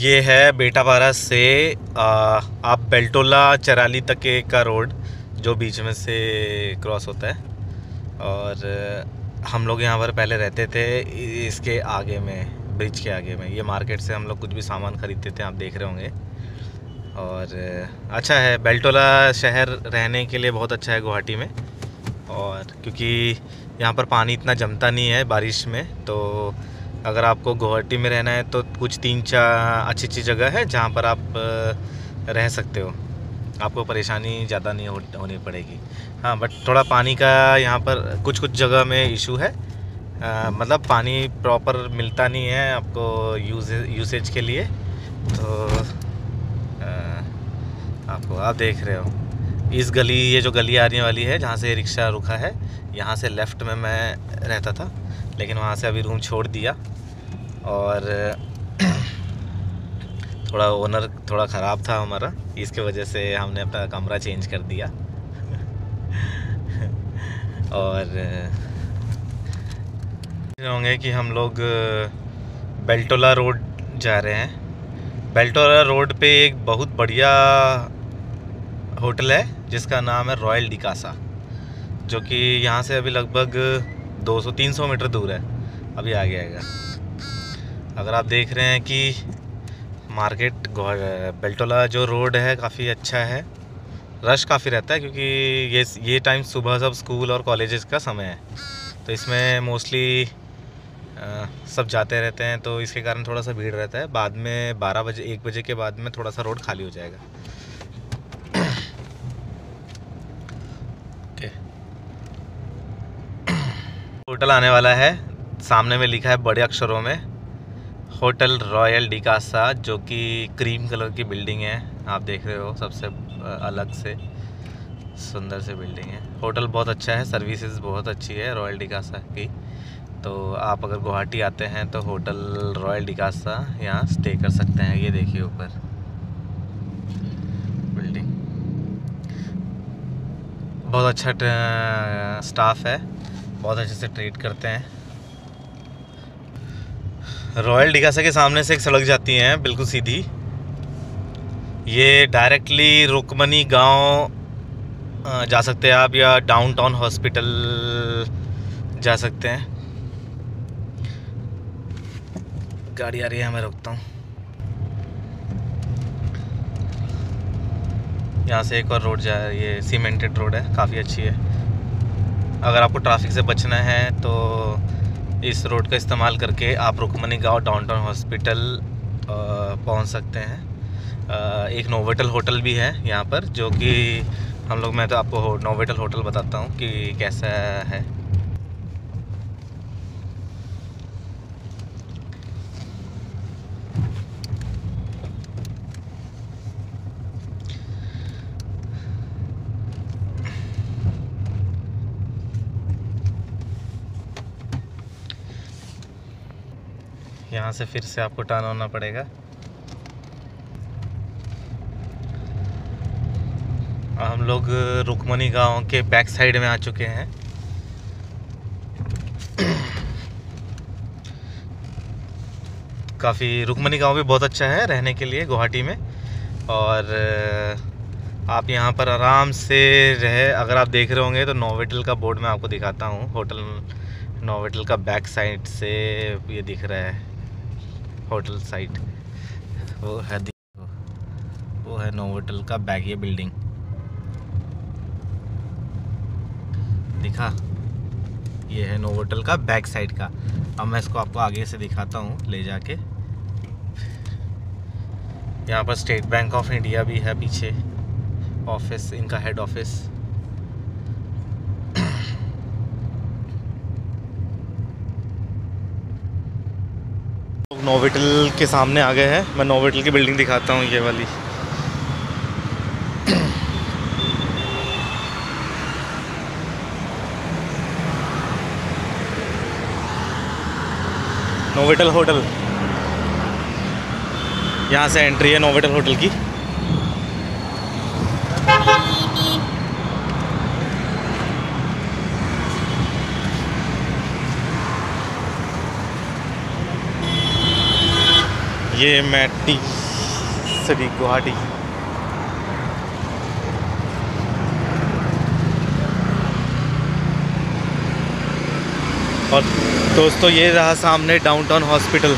ये है बेटापारा से आ, आप बेल्टोला चराली तक के का रोड जो बीच में से क्रॉस होता है। और हम लोग यहाँ पर पहले रहते थे इसके आगे में ब्रिज के आगे में। ये मार्केट से हम लोग कुछ भी सामान ख़रीदते थे आप देख रहे होंगे। और अच्छा है बेल्टोला शहर रहने के लिए बहुत अच्छा है गुवाहाटी में। और क्योंकि यहाँ पर पानी इतना जमता नहीं है बारिश में तो अगर आपको गुवाहाटी में रहना है तो कुछ तीन चार अच्छी अच्छी जगह है जहाँ पर आप रह सकते हो। आपको परेशानी ज़्यादा नहीं हो, होनी पड़ेगी। हाँ बट थोड़ा पानी का यहाँ पर कुछ कुछ जगह में इशू है। आ, मतलब पानी प्रॉपर मिलता नहीं है आपको यूज़ यूसेज के लिए। तो आ, आपको आप देख रहे हो। इस गली, ये जो गली आने वाली है, जहाँ से रिक्शा रुका है, यहाँ से लेफ़्ट में मैं रहता था, लेकिन वहाँ से अभी रूम छोड़ दिया और थोड़ा ओनर थोड़ा ख़राब था हमारा, इसके वजह से हमने अपना कमरा चेंज कर दिया। और होंगे कि हम लोग, बेल्टोला रोड जा रहे हैं। बेल्टोला रोड पे एक बहुत बढ़िया होटल है, जिसका नाम है रॉयल डिकासा जो कि यहाँ से अभी लगभग 200-300 मीटर दूर है। अभी आगे आएगा। अगर आप देख रहे हैं कि मार्केट बेल्टोला जो रोड है, काफ़ी अच्छा है। रश काफ़ी रहता है, क्योंकि ये ये टाइम सुबह सब स्कूल और कॉलेजेस का समय है। तो इसमें मोस्टली सब जाते रहते हैं तो इसके कारण थोड़ा सा भीड़ रहता है। बाद में 12 बजे, एक बजे के बाद में थोड़ा सा रोड खाली हो जाएगा। होटल आने वाला है। सामने में लिखा है बड़े अक्षरों में, होटल रॉयल डिकासा, जो कि क्रीम कलर की बिल्डिंग है। आप देख रहे हो, सबसे अलग से सुंदर से बिल्डिंग है। होटल बहुत अच्छा है, सर्विसेज़ बहुत अच्छी है रॉयल डिकासा की। तो आप अगर गुवाहाटी आते हैं तो होटल रॉयल डिकासा यहाँ स्टे कर सकते हैं, ये देखिए ऊपर बिल्डिंग बहुत अच्छा स्टाफ है। बहुत अच्छे से ट्रीट करते हैं। रॉयल डिगासा के सामने से एक सड़क जाती है, बिल्कुल सीधी। ये डायरेक्टली रुकमनी गाँव जा सकते हैं आप, या डाउनटाउन हॉस्पिटल जा सकते हैं। गाड़ी आ रही है, मैं रुकता हूँ। यहाँ से एक और रोड जा, ये सीमेंटेड रोड है, काफ़ी अच्छी है। अगर आपको ट्रैफ़िक से बचना है तो इस रोड का इस्तेमाल करके आप रुकमनी गाँव डाउनटाउन हॉस्पिटल पहुँच सकते हैं। एक नोवेटल होटल भी है यहाँ पर, जो कि हम लोग, मैं तो आपको नोवेटल होटल बताता हूँ कि कैसा है। यहाँ से फिर से आपको टर्न होना पड़ेगा। हम लोग रुकमनी गाँव के बैक साइड में आ चुके हैं। काफ़ी रुकमनी गाँव भी बहुत अच्छा है रहने के लिए गुवाहाटी में। और आप यहाँ पर आराम से रहे, अगर आप देख रहे होंगे तो नोवेटल का बोर्ड मैं आपको दिखाता हूँ। होटल नोवेटल का बैक साइड से ये दिख रहा है। Hotel site. वो है वो है नोवोटल का बैग ये बिल्डिंग। दिखा। ये है नोवोटल का बैक साइड का। अब मैं इसको आपको आगे से दिखाता हूँ, ले जाके। यहाँ पर स्टेट बैंक ऑफ़ इंडिया भी है पीछे। ऑफ़िस, इनका हेड ऑफ़िस नोवेटल के सामने आ गए हैं। मैं नोविटल की बिल्डिंग दिखाता हूँ, ये वाली। नोविटल होटल यहाँ से एंट्री है नोविटल होटल की। ये मैटी सिटी गुवाहाटी। और दोस्तों, ये रहा सामने डाउनटाउन हॉस्पिटल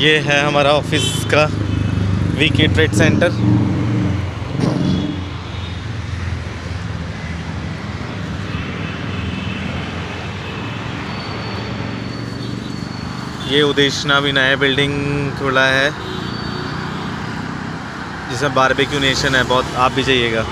ये है हमारा ऑफ़िस का वीके ट्रेड सेंटर ये उदेशना भी नया बिल्डिंग खुला है। जिसमें बारबेक्यू नेशन है, बहुत, आप भी जाइएगा।